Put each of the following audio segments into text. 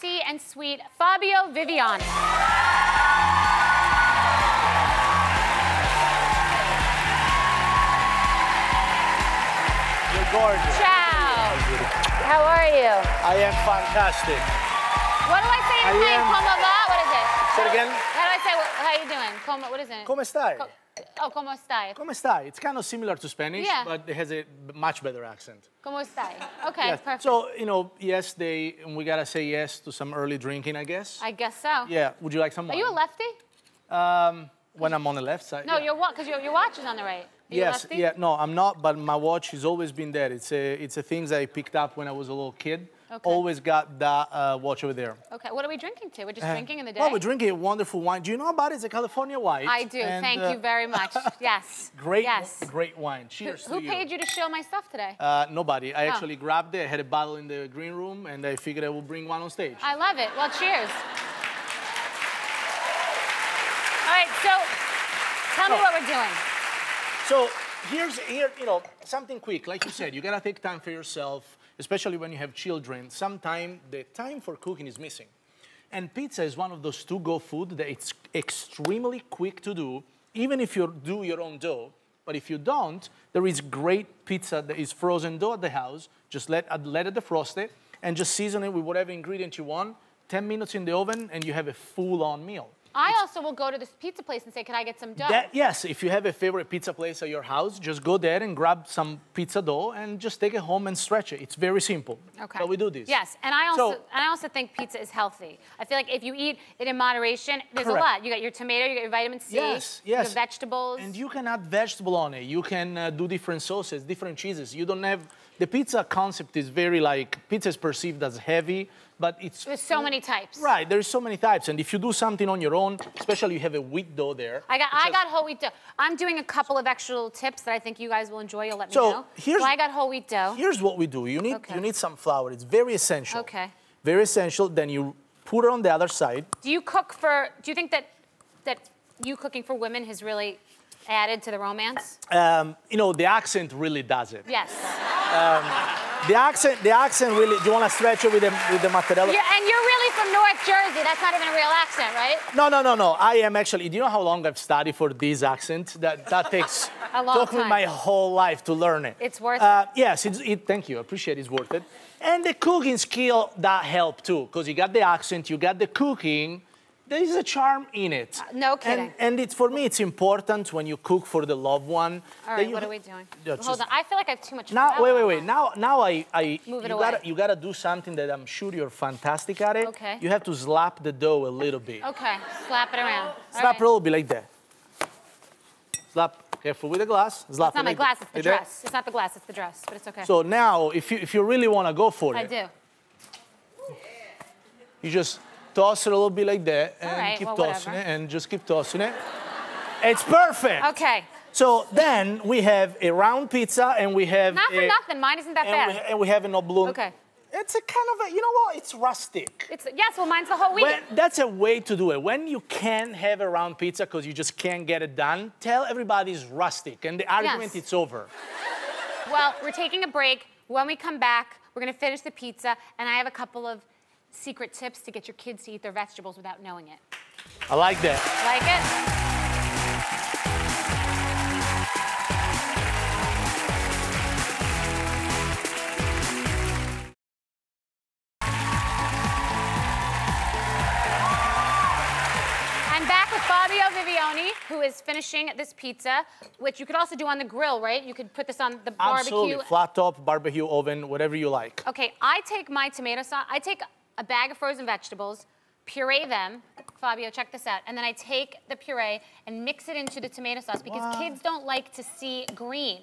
sexy and sweet Fabio Viviani. You're gorgeous. Ciao. How are you? I am fantastic. What do I say in Spain? am- Como va? What is it? Say it again. How do I say? How you doing? Como, what is it? Come stai? Co- oh, como estai? Come stai? It's kind of similar to Spanish, Yeah. but it has a much better accent. Como estai? Okay, Yes. perfect. So, you know, yes, they, and we gotta say yes to some early drinking, I guess. I guess so. yeah. Would you like some Are you a lefty? Um, when I'm on the left side. No, yeah. your watch, because your, your watch is on the right. Are Yes, yeah, no, I'm not, but my watch has always been there. It's a, it's a things I picked up when I was a little kid. Okay. Always got that uh, watch over there. Okay, what are we drinking to? We're just Uh, drinking in the day? Well, we're drinking a wonderful wine. Do you know about it? It's a California white. I do. and, Thank uh, you very much. Yes. Great, Yes. great wine. Cheers Who to you. paid you to show my stuff today? Uh, nobody. I Oh. actually grabbed it. I had a bottle in the green room, and I figured I would bring one on stage. I love it. Well, cheers. All right, so tell me So- what we're doing. So here's here, you know, something quick. Like you said, you gotta take time for yourself, especially when you have children. Sometimes the time for cooking is missing. And pizza is one of those to-go food that it's extremely quick to do, even if you do your own dough. But if you don't, there is great pizza that is frozen dough at the house. Just let, let it defrost it and just season it with whatever ingredient you want. 10 minutes in the oven and you have a full-on meal. I also will go to this pizza place and say, "Can I get some dough?" That, yes, if you have a favorite pizza place at your house, just go there and grab some pizza dough and just take it home and stretch it. It's very simple. Okay. But we do this. Yes, and I also So- and I also think pizza is healthy. I feel like if you eat it in moderation, there's Correct. a lot. You got your tomato, you got your vitamin C, Yes, yes. vegetables. And you can add vegetable on it. You can uh, do different sauces, different cheeses. You don't have the pizza concept is very like pizza is perceived as heavy, but it's There's so many types. right. There's so many types, and if you do something on your own, especially you have a wheat dough there. I got I has- got whole wheat dough. I'm doing a couple of extra little tips that I think you guys will enjoy. You'll let me So, know. here's- so I got whole wheat dough. Here's what we do. You need Okay. you need some flour. It's very essential. Okay. Very essential. Then you put it on the other side. Do you cook for? Do you think that that you cooking for women has really added to the romance? Um, you know, the accent really does it. Yes. The accent, the accent really. Do you want to stretch it with the with the mozzarella? You're, and you're really from North Jersey. That's not even a real accent, right? No, no, no, no. I am actually. Do you know how long I've studied for this accent? That that takes A long took me my whole life to learn it. It's worth uh, Yes, it's, it. Thank you. I appreciate it's worth it. And the cooking skill that helped too, because you got the accent, you got the cooking. There is a charm in it. Uh, no And, kidding. and it's for me, it's important when you cook for the loved one. All right, you what are we doing? Yeah, Hold just- on. I feel like I have too much. Now, wait, wait, wait. Now, now I, I Move it you away. gotta, you gotta do something that I'm sure you're fantastic at it. Okay. You have to slap the dough a little bit. Okay, slap it around. Slap right. it a little bit like that. Slap. Careful with the glass. Slap It's not it my like glass, it's the Like that. dress. It's not the glass, it's the dress, but it's okay. So now, if you if you really want to go for I it, I do. you just toss it a little bit like that and right, keep well, tossing whatever. it and just keep tossing it. It's perfect. Okay. So then we have a round pizza and we have Not for a, nothing. Mine isn't that and we, bad. and we have an oblong. Okay. It's a kind of a, you know what? It's rustic. It's yes. Well, mine's the whole wheat. When, that's a way to do it. When you can't have a round pizza because you just can't get it done, tell everybody it's rustic and the argument Yes. it's over. Well, we're taking a break. When we come back, we're gonna finish the pizza, and I have a couple of secret tips to get your kids to eat their vegetables without knowing it. I like that. Like it? I'm back with Fabio Viviani, who is finishing this pizza, which you could also do on the grill, right? You could put this on the Absolutely. barbecue. Flat top, barbecue oven, whatever you like. Okay, I take my tomato sauce, I take a bag of frozen vegetables, puree them. Fabio, check this out. And then I take the puree and mix it into the tomato sauce because Wow. kids don't like to see green.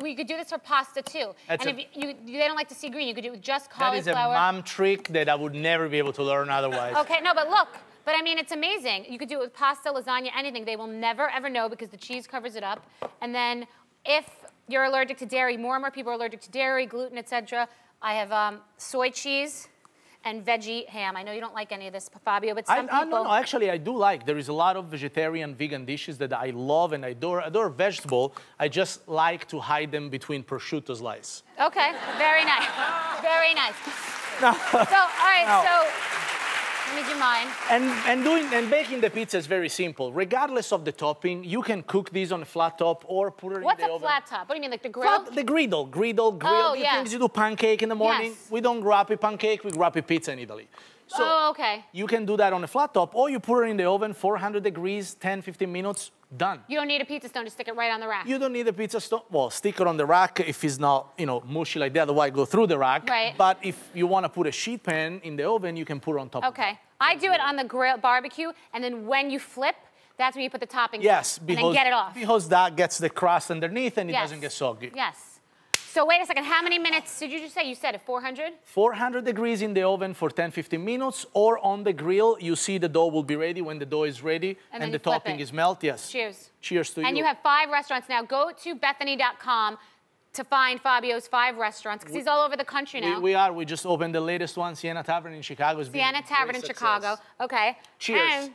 We could do this for pasta too. That's and a- if you, you, they don't like to see green, you could do it with just cauliflower. That is a mom trick that I would never be able to learn otherwise. Okay, no, but look. But I mean, it's amazing. You could do it with pasta, lasagna, anything. They will never ever know because the cheese covers it up. And then if you're allergic to dairy, more and more people are allergic to dairy, gluten, etc. I have um, soy cheese and veggie ham. I know you don't like any of this, Fabio, but some I, people. no, no, actually, I do like. There is a lot of vegetarian, vegan dishes that I love and I adore. adore vegetable. I just like to hide them between prosciutto slices. Okay, very nice, very nice. So, all right, No. so Let me do mine. And, and doing and baking the pizza is very simple. Regardless of the topping, you can cook these on a flat top or put it What's in the oven. What's a flat top? What do you mean, like the grill? Flat- the griddle, griddle, oh, grill. Oh, the yeah. things you do pancake in the morning. Yes. We don't wrap a pancake, we wrap a pizza in Italy. So oh, okay. you can do that on a flat top, or you put it in the oven, 400 degrees, 10, 15 minutes, done. You don't need a pizza stone to stick it right on the rack. You don't need a pizza stone. Well, stick it on the rack if it's not, you know, mushy like that. Otherwise, go through the rack. Right. But if you want to put a sheet pan in the oven, you can put it on top. of Okay. I do it on the grill barbecue, and then when you flip, that's when you put the toppings Yes, on, because, and then get it off. because that gets the crust underneath and it yes. doesn't get soggy. Yes. So wait a second. How many minutes did you just say? You said it 400? 400 degrees in the oven for 10, 15 minutes, or on the grill, you see the dough will be ready when the dough is ready And and, the topping it. is melt. Yes. Cheers. Cheers to And you. And you have five restaurants now. Go to Bethenny.com to find Fabio's five restaurants because he's all over the country now. we are. We just opened the latest one, Siena Tavern in Chicago. It's Siena Tavern in Chicago. Okay. Cheers. And,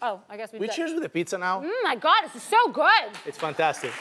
oh, I guess we We cheers with the pizza now. Oh my God, this is so good. It's fantastic.